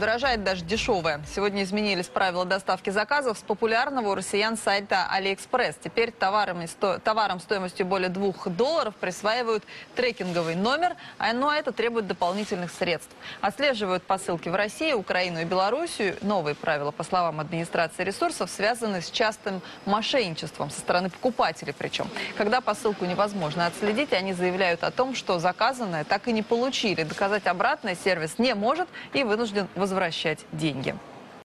Дорожает даже дешевое. Сегодня изменились правила доставки заказов с популярного у россиян сайта AliExpress. Теперь товарами, сто- товарам стоимостью более 2 долларов присваивают трекинговый номер, а ну, а это требует дополнительных средств. Отслеживают посылки в Россию, Украину и Белоруссию. Новые правила, по словам администрации ресурсов, связаны с частым мошенничеством со стороны покупателей причем. Когда посылку невозможно отследить, они заявляют о том, что заказанное так и не получили. Доказать обратное сервис не может и вынужден возвращать деньги.